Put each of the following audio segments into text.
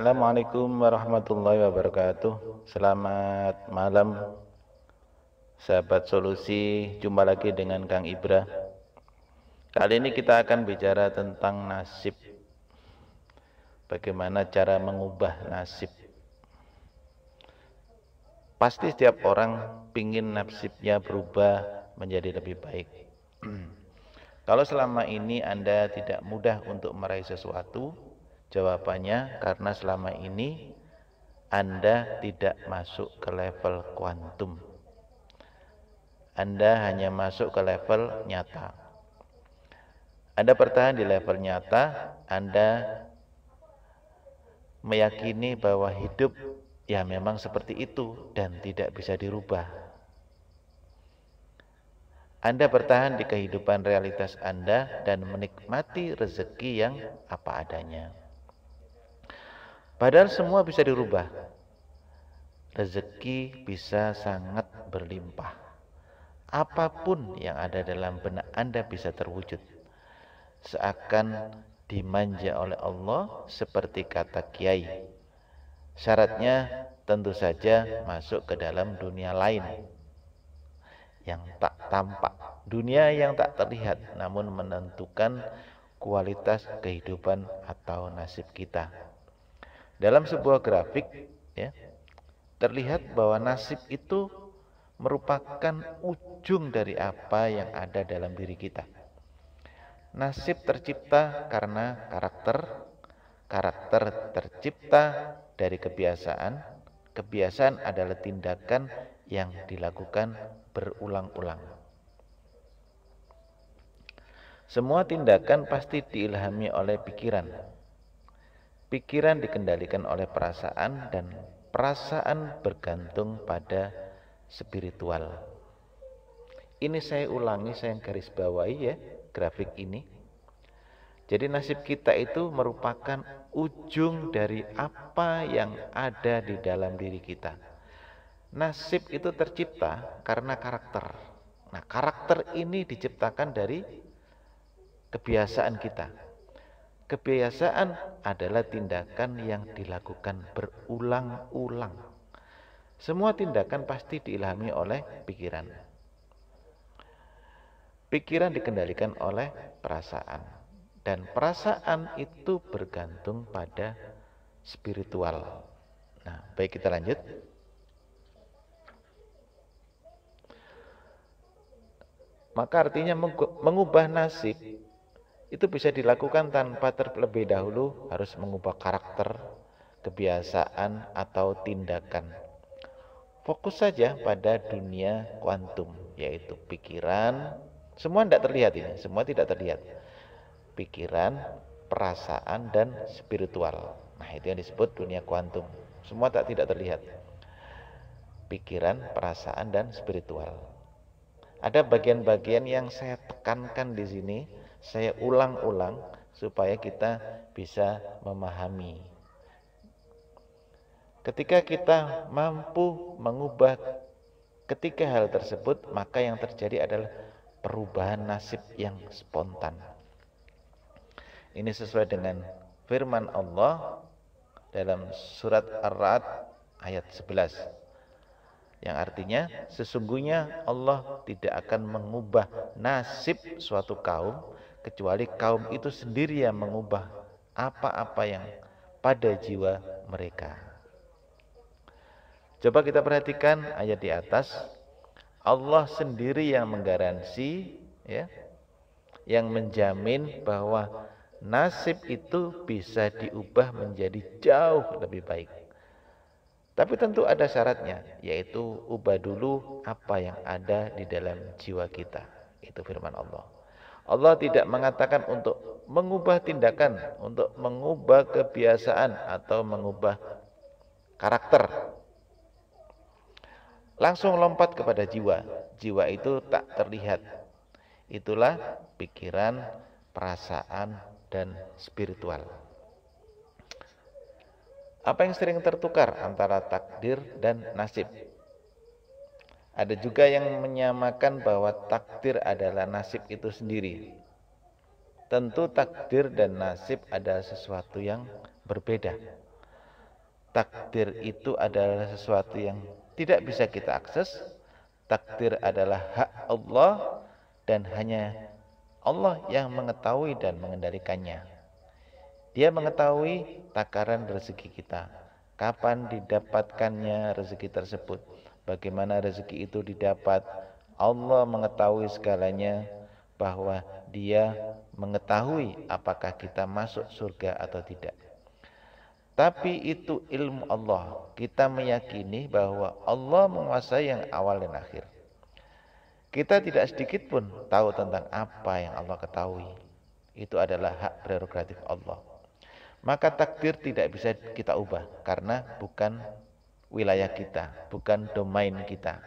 Assalamualaikum warahmatullahi wabarakatuh. Selamat malam sahabat solusi. Jumpa lagi dengan Kang Ibra. Kali ini kita akan bicara tentang nasib. Bagaimana cara mengubah nasib. Pasti setiap orang pingin nasibnya berubah menjadi lebih baik. Kalau selama ini Anda tidak mudah untuk meraih sesuatu, Jawabannya karena selama ini Anda tidak masuk ke level kuantum. Anda hanya masuk ke level nyata. Anda bertahan di level nyata, Anda meyakini bahwa hidup ya memang seperti itu dan tidak bisa dirubah. Anda bertahan di kehidupan realitas Anda dan menikmati rezeki yang apa adanya. Padahal semua bisa dirubah. Rezeki bisa sangat berlimpah. Apa pun yang ada dalam benak Anda bisa terwujud. Seakan dimanja oleh Allah seperti kata kiai. Syaratnya tentu saja masuk ke dalam dunia lain yang tak tampak, dunia yang tak terlihat namun menentukan kualitas kehidupan atau nasib kita. Dalam sebuah grafik ya, terlihat bahwa nasib itu merupakan ujung dari apa yang ada dalam diri kita. Nasib tercipta karena karakter, karakter tercipta dari kebiasaan, kebiasaan adalah tindakan yang dilakukan berulang-ulang. Semua tindakan pasti diilhami oleh pikiran, Pikiran dikendalikan oleh perasaan dan perasaan bergantung pada spiritual. Ini saya ulangi, saya garis bawahi ya grafik ini. Jadi nasib kita itu merupakan ujung dari apa yang ada di dalam diri kita. Nasib itu tercipta karena karakter. Nah, karakter ini diciptakan dari kebiasaan kita. Kebiasaan adalah tindakan yang dilakukan berulang-ulang. Semua tindakan pasti diilhami oleh pikiran. Pikiran dikendalikan oleh perasaan. Dan perasaan itu bergantung pada spiritual. Nah, baik kita lanjut. Maka artinya mengubah nasib itu bisa dilakukan tanpa terlebih dahulu harus mengubah karakter, kebiasaan, atau tindakan. Fokus saja pada dunia kuantum, yaitu pikiran. Semua tidak terlihat ini, semua tidak terlihat. Pikiran, perasaan, dan spiritual. Nah itu yang disebut dunia kuantum. Semua tak tidak terlihat. Pikiran, perasaan, dan spiritual. Ada bagian-bagian yang saya tekankan di sini saya ulang-ulang supaya kita bisa memahami. Ketika kita mampu mengubah ketiga hal tersebut, maka yang terjadi adalah perubahan nasib yang spontan. Ini sesuai dengan firman Allah dalam surat Ar-Ra'd ayat 11 yang artinya sesungguhnya Allah tidak akan mengubah nasib suatu kaum kecuali kaum itu sendiri yang mengubah apa-apa yang pada jiwa mereka. Coba kita perhatikan ayat di atas. Allah sendiri yang menggaransi ya, yang menjamin bahwa nasib itu bisa diubah menjadi jauh lebih baik. Tapi tentu ada syaratnya, yaitu ubah dulu apa yang ada di dalam jiwa kita. Itu firman Allah. Allah tidak mengatakan untuk mengubah tindakan, untuk mengubah kebiasaan atau mengubah karakter. Langsung lompat kepada jiwa. Jiwa itu tak terlihat. Itulah pikiran, perasaan, dan spiritual. Apa yang sering tertukar antara takdir dan nasib? Ada juga yang menyamakan bahwa takdir adalah nasib itu sendiri. Tentu takdir dan nasib adalah sesuatu yang berbeda. takdir itu adalah sesuatu yang tidak bisa kita akses. Takdir adalah hak Allah dan hanya Allah yang mengetahui dan mengendalikannya. Dia mengetahui takaran rezeki kita, kapan didapatkannya rezeki tersebut, bagaimana rezeki itu didapat. Allah mengetahui segalanya bahwa Dia mengetahui apakah kita masuk surga atau tidak. Tapi itu ilmu Allah. Kita meyakini bahwa Allah menguasai yang awal dan akhir. Kita tidak sedikit pun tahu tentang apa yang Allah ketahui. Itu adalah hak prerogatif Allah. Maka takdir tidak bisa kita ubah karena bukan wilayah kita, bukan domain kita.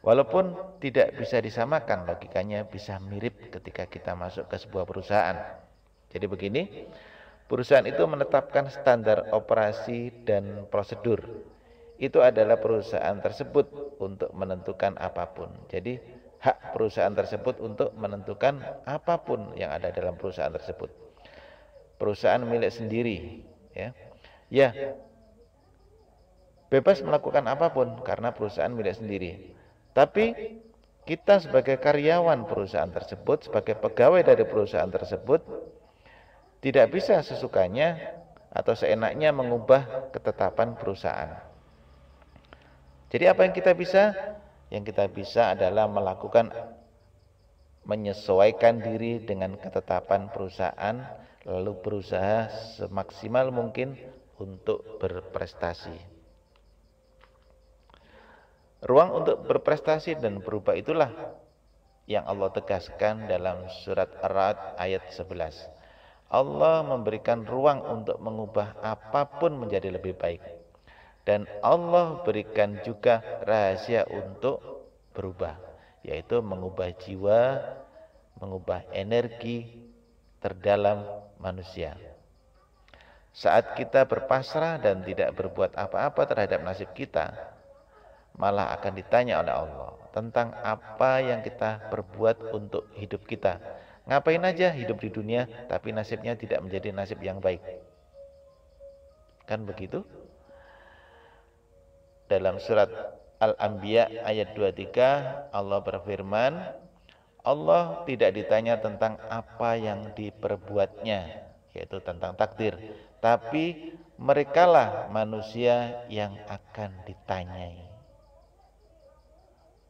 Walaupun tidak bisa disamakan logikanya bisa mirip ketika kita masuk ke sebuah perusahaan. Jadi begini, Perusahaan itu menetapkan standar operasi dan prosedur. Itu adalah perusahaan tersebut untuk menentukan apa pun. Jadi hak perusahaan tersebut untuk menentukan apa pun yang ada dalam perusahaan tersebut. Perusahaan milik sendiri, ya. Ya. Bebas melakukan apa pun karena perusahaan milik sendiri. Tapi kita sebagai karyawan perusahaan tersebut, sebagai pegawai dari perusahaan tersebut, tidak bisa sesukanya atau seenaknya mengubah ketetapan perusahaan. Jadi apa yang kita bisa? Yang kita bisa adalah melakukan menyesuaikan diri dengan ketetapan perusahaan lalu berusaha semaksimal mungkin untuk berprestasi. Ruang untuk berprestasi dan berubah itulah yang Allah tegaskan dalam surat Ar-Ra'd ayat 11. Allah memberikan ruang untuk mengubah apa pun menjadi lebih baik. Dan Allah berikan juga rahasia untuk berubah, yaitu mengubah jiwa, mengubah energi terdalam manusia. Saat kita berpasrah dan tidak berbuat apa-apa terhadap nasib kita, malah akan ditanya oleh Allah tentang apa yang kita perbuat untuk hidup kita Ngapain aja hidup di dunia tapi nasibnya tidak menjadi nasib yang baik. Kan begitu? Dalam surat Al-Anbiya ayat 23 Allah berfirman, Allah tidak ditanya tentang apa yang diperbuatnya, yaitu tentang takdir, tapi merekalah manusia yang akan ditanyai.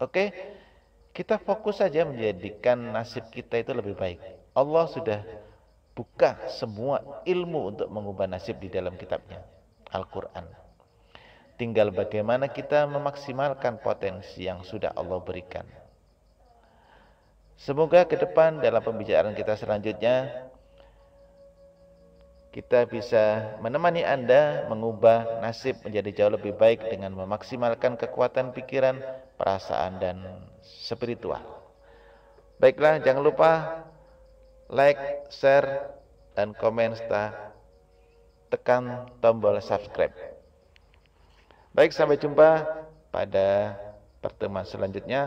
Oke, kita fokus saja menjadikan nasib kita itu lebih baik. Allah sudah buka semua ilmu untuk mengubah nasib di dalam kitabnya, Al-Quran. Tinggal bagaimana kita memaksimalkan potensi yang sudah Allah berikan. Semoga ke depan dalam pembicaraan kita selanjutnya kita bisa menemani Anda mengubah nasib menjadi jauh lebih baik dengan memaksimalkan kekuatan pikiran, perasaan dan spiritual. Baiklah, jangan lupa like, share, dan komen serta tekan tombol subscribe. Baik, sampai jumpa pada pertemuan selanjutnya.